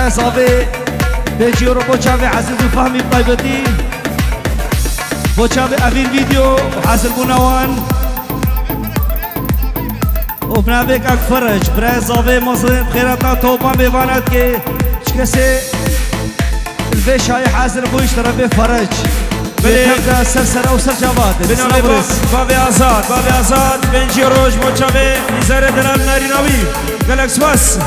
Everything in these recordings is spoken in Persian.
برای صافی بيجي رو بوچاوي عزيز وفهمي طيبتي بوچاوي افين فيديو وحاصل بنوان. وبنابك اكفرج برای صافي مصر خيراتنا توبا بيفانات كي شكسي الفيش هاي حاصل بوش ترى فرج. بله. سرسره و سرجواد بنابه باب آزاد باب آزاد. بنجی روش موچاوه نیزاره دلال ناریناوی گلکس واس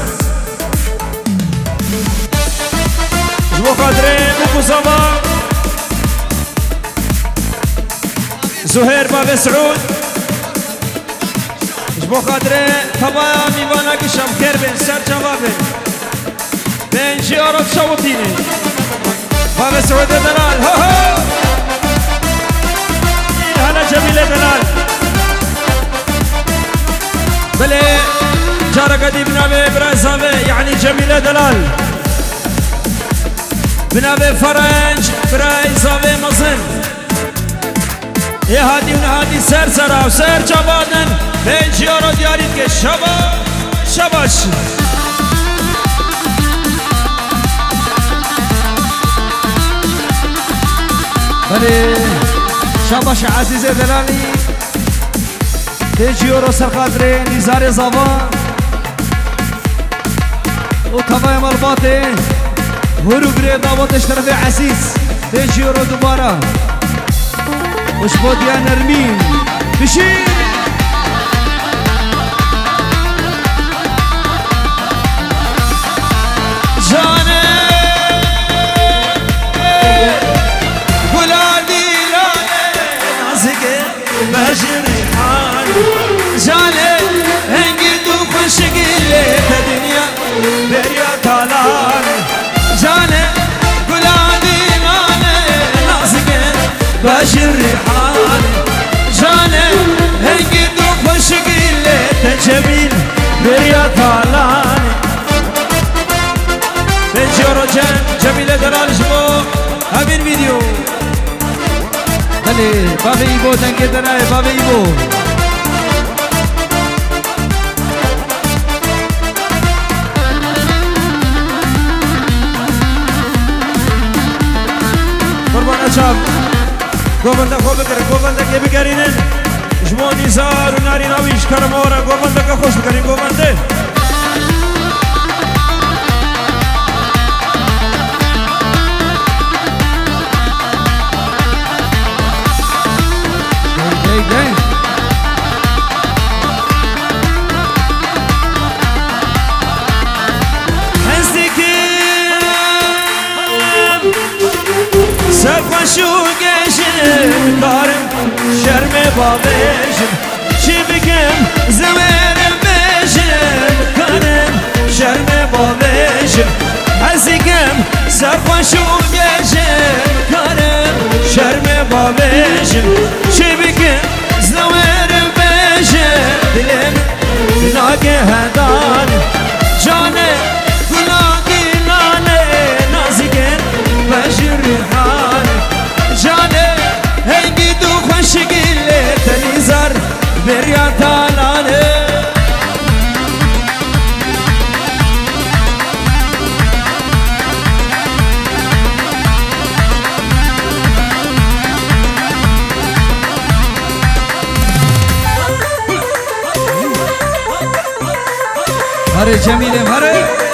زهير بابا سعود جبو قدري طبعا ميبانا كشام خير بين سر جوابي بين جيارات شوطيني بابا سعود دلال هو هو هلا جميلة دلال بلي جارة قديمنا برازامي يعني جميلة دلال بنابي فرنج برازابي مصن يا هادي ونهادي سر سرا وسر جوادن. بين جيارو دياري كي شبا شباش بلي شاباش عزیز دلالی. دیجی رو سرخادره نیزار زبان. و طبای ملباته هروب رضا وتشرف عسيس تجي دوباره وشبوط يا نرمين بشير. ایبو دنگه دنای بابا ایبو قربان اچاب گوبنده خوب بکره گوبنده که بگرینن شما نیزار و ناری نویش کرمورا گوبنده که خوش بکرین گوبنده شرم بابشم چی بگم بشم کارم شرم بابشم عزیگم سرخوش و گشم کارم شرم چی هره جمیله هره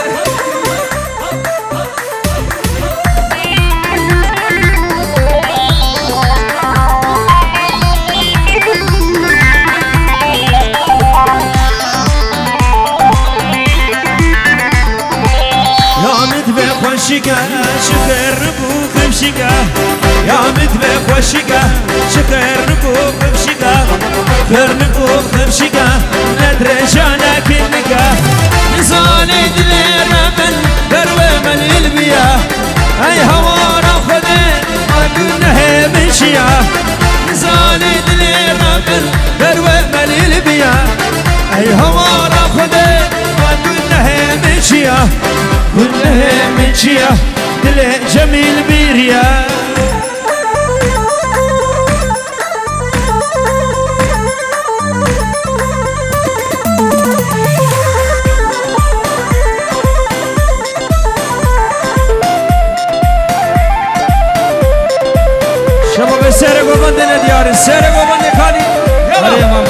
خوشگه شکر بو خمشگه یا مت به خوشگه شکر بو خمشگه خرن بو خمشگه ندر جانا کنگه زاني دليل من دروي من البيا اي هوانا خذي قلنا من شيا زاني دليل من دروي من البيا اي هوانا خذي قلنا من شيا قلنا من شيا دلي جميل بيريا.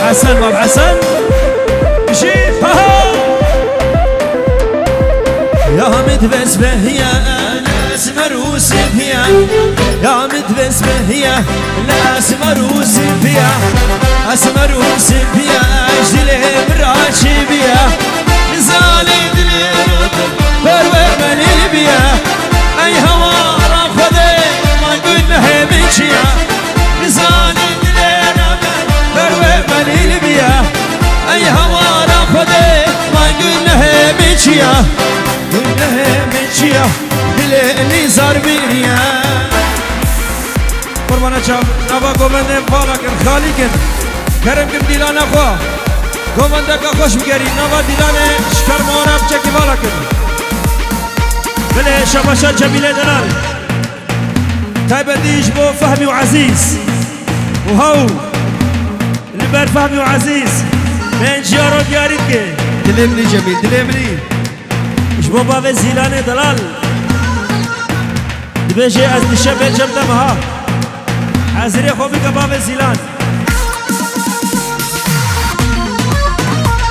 حسن وابو حسن جيب يا متبسمه يا ناس مروسة يا يا بس بهيا ناس مروسة يا اسمر وسب يا أجل براشب يا نزال دلي فرور مني بيا چاو نوا گوونده بالا کن خالی کن. کرم کن دیلانه خوا گوونده که خوش بگری. نوا دیلانه شکر مانا بچکی بالا کن. بله شباشا جمیله دلال. تایبندیش بو فهمی و عزیز. و هاو لبر فهمی و عزیز. من جیارو دیارید که. دلمني جميل دلمني اش بو باوه زیلانه دلال. دبیجه از دیشه بچم دمها حاضری خوبی که باوه زیلان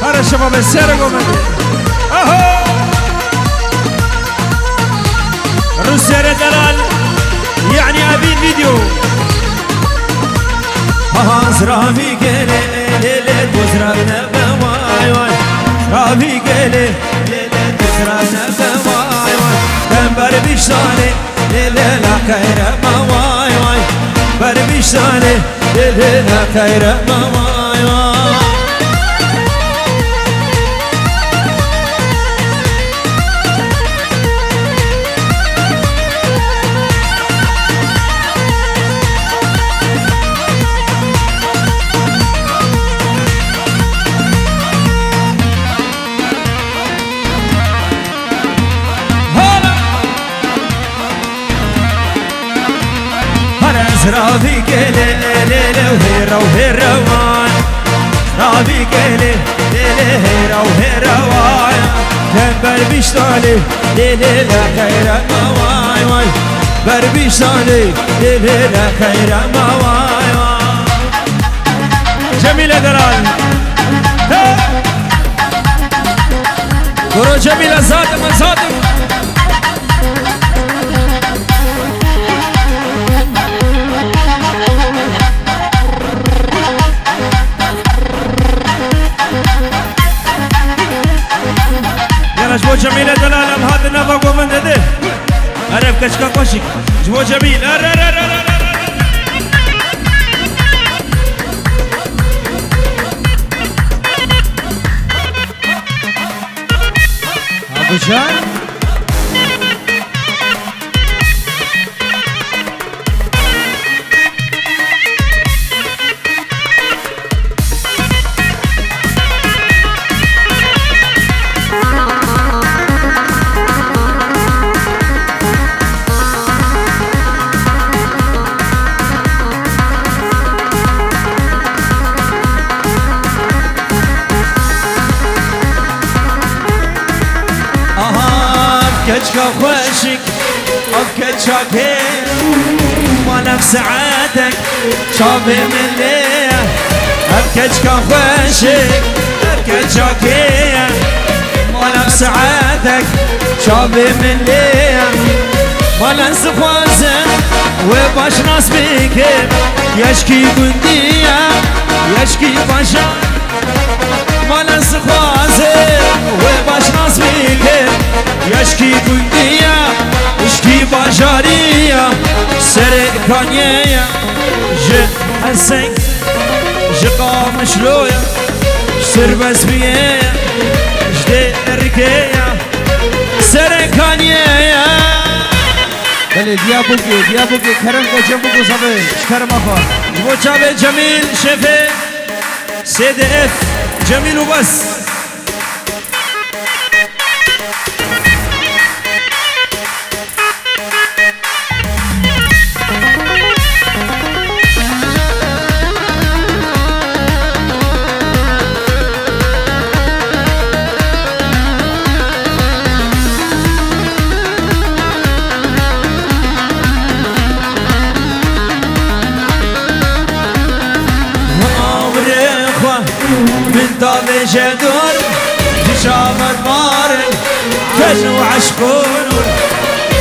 هر شباب سر گومنده اهو روسيا دلال. يعني ابي فيديو زرافي قلي ليلة وزرافنا بواي واي زرافي قلي ليلة وزرافنا بواي واي كان بربيش صالي ليلة لا بربيش صالي ليلة لا ليلة وهيرة وهيرة واي زرافي قلي ليلة هيرة وهيرة واي كان بربيش طالي ليلة لا خير ما واي واي بربيش طالي ليلة لا خير ما واي واي جميلة دلال ها. برو جميلة زادم زادم جميلة دلال ام هذا النفق ومن ده عرف كشكا قوشك جبو جميل ار ار ار ار ار ابو خوشك أبكت شاكي وأنا بسعادك شافي من ليه؟ أبكت خوشك أبكت شاكي وأنا بسعادك شافي من ليه؟ وأنا زفازة وباش ناس بيك. يشكي بندية يشكي باشا. وأنا زفازة وباش ناس بيك. يشكي بندية باجاریا سر کانیه ج حسن ج قامش رویا سر بس بیه جده رکیا سر کانیه بله دیا بوگی دیا بوگی کرم کو جم بوگو سبه خوا جبو جاوه جميل شفه سي دي اف جميل وبس تابي شدور نشام المار فجو عشقون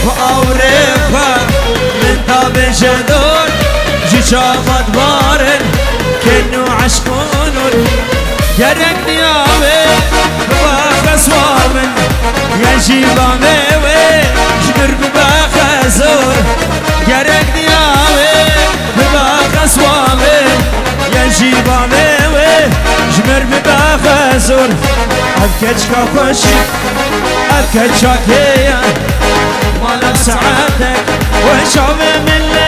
وأوريفا من طاب شدور نشام المار كنو عشقون جرق نيابي بباقة صوامن يا ميوي جنر بباقة صوامن زۆر. ئەف کەچ کاپەشی ئەف کەچاکەیە سعادت و شام منە